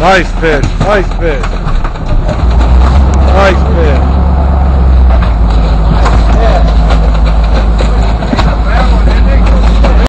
Nice fish, nice fish.